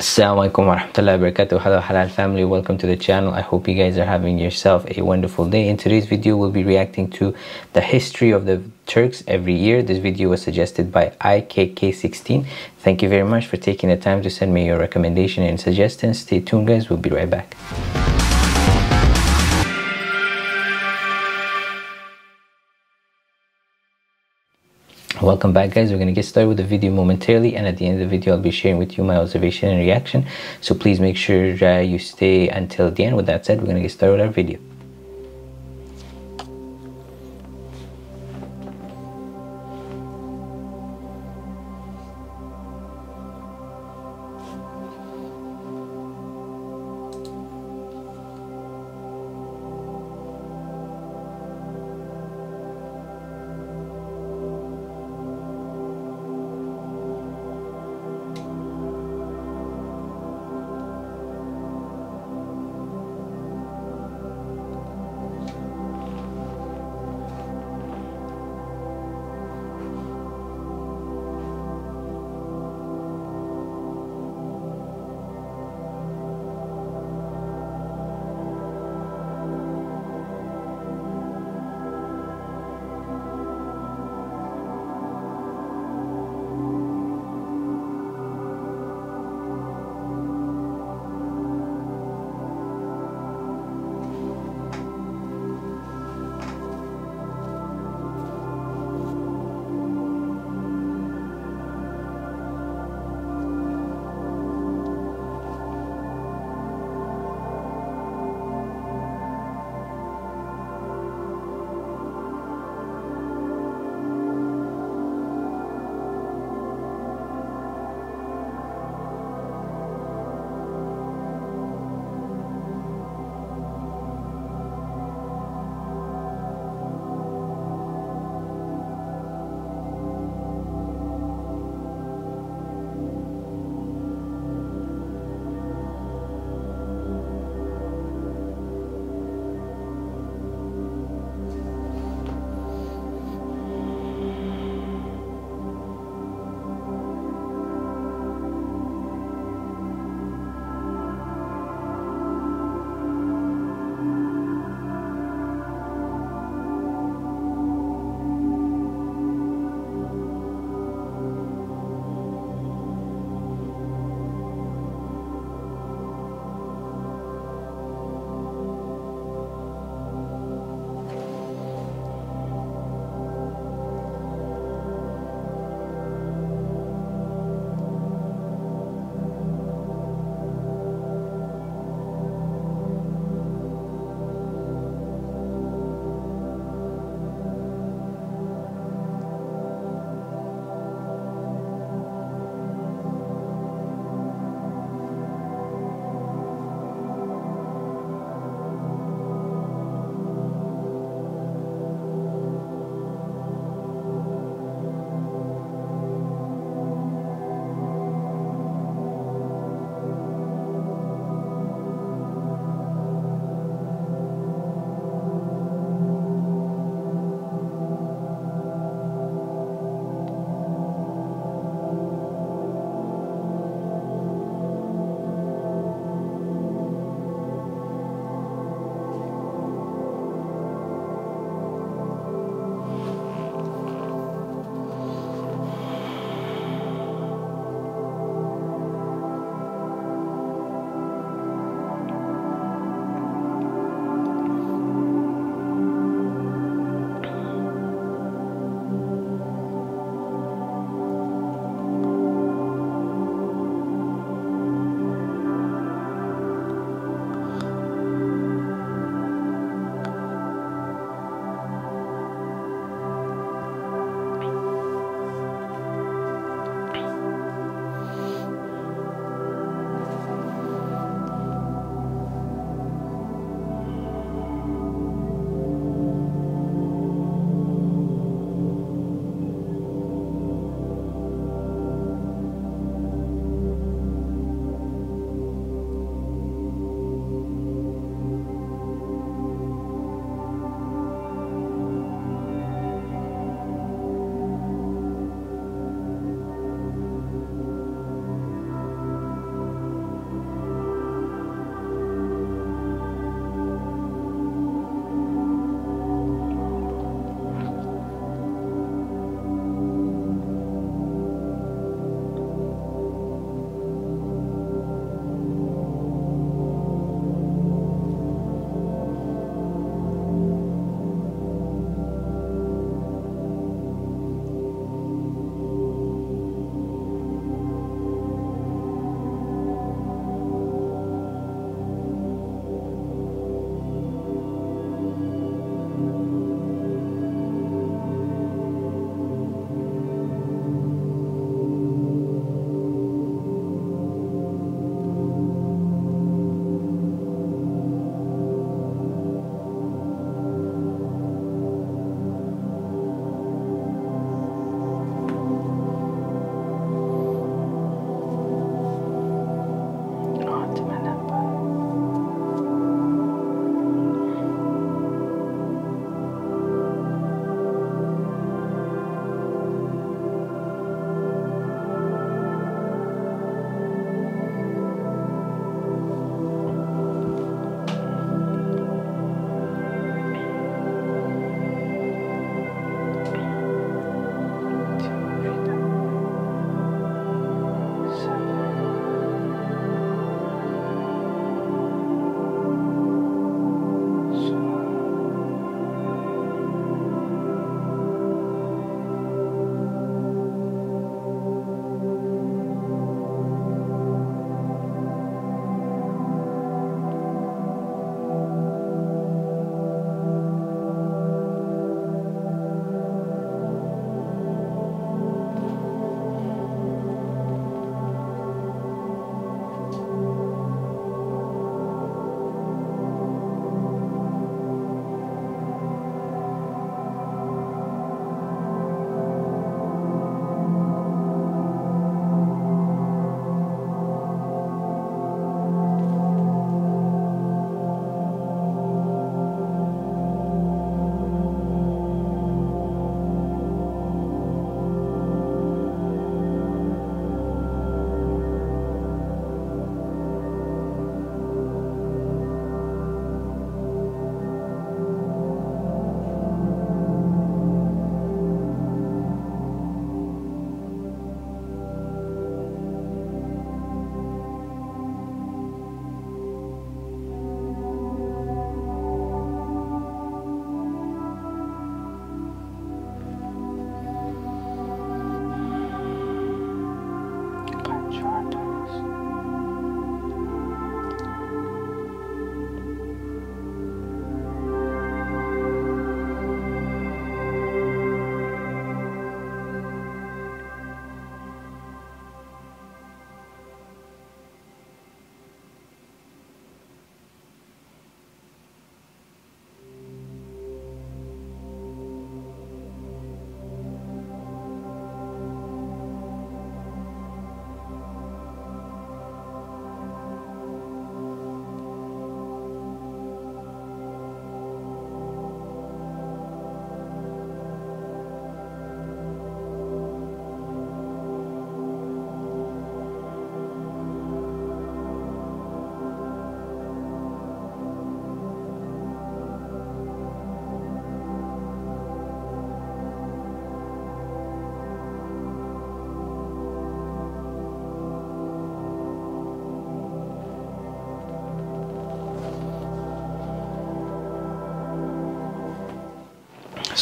Assalamu alaikum wa rahmatullahi. Hello Halal family, welcome to the channel. I hope you guys are having yourself a wonderful day. In today's video, we'll be reacting to the history of the Turks every year. This video was suggested by IKK16. Thank you very much for taking the time to send me your recommendation and suggestions. Stay tuned guys, we'll be right back. Welcome back guys. We're going to get started with the video momentarily and at the end of the video i'll be sharing with you my observation and reaction. So please make sure uh, you stay until the end. With that said we're going to get started with our video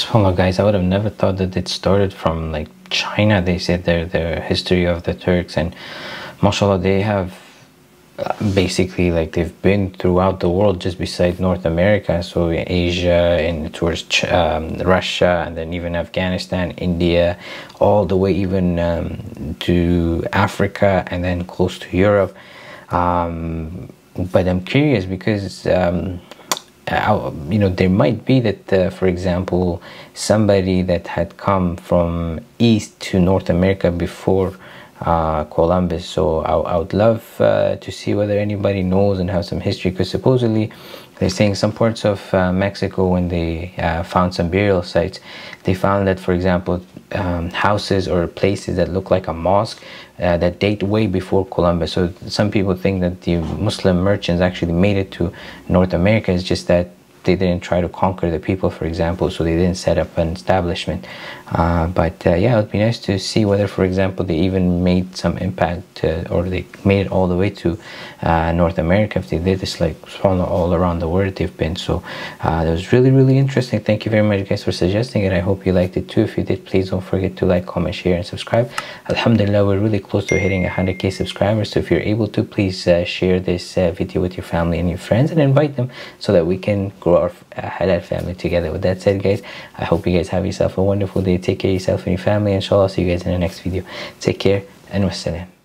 SubhanAllah guys, I would have never thought that it started from like China. They said their their history of the Turks and mashallah they have uh, basically like they've been throughout the world just beside North America. So Asia and towards um, Russia and then even Afghanistan India all the way even um, to Africa and then close to Europe. Um, but I'm curious because um, you know there might be that uh, for example somebody that had come from east to North America before uh, Columbus so I, I would love uh, to see whether anybody knows and has some history because supposedly they're saying some parts of uh, Mexico when they uh, found some burial sites they found that for example um, houses or places that look like a mosque uh, that date way before Columbus. So some people think that the Muslim merchants actually made it to North America. It's just that they didn't try to conquer the people, for example, so they didn't set up an establishment. Uh, but uh, yeah, it would be nice to see whether, for example, they even made some impact uh, or they made it all the way to uh, North America. If they did, it's like all around the world they've been. So uh, that was really, really interesting. Thank you very much, guys, for suggesting it. I hope you liked it too. If you did, please don't forget to like, comment, share, and subscribe. Alhamdulillah, we're really close to hitting 100k subscribers. So if you're able to, please uh, share this video with your family and your friends and invite them so that we can grow our uh, halal family together with that said guys i hope you guys have yourself a wonderful day. Take care of yourself and your family. Inshallah see you guys in the next video. Take care and wassalam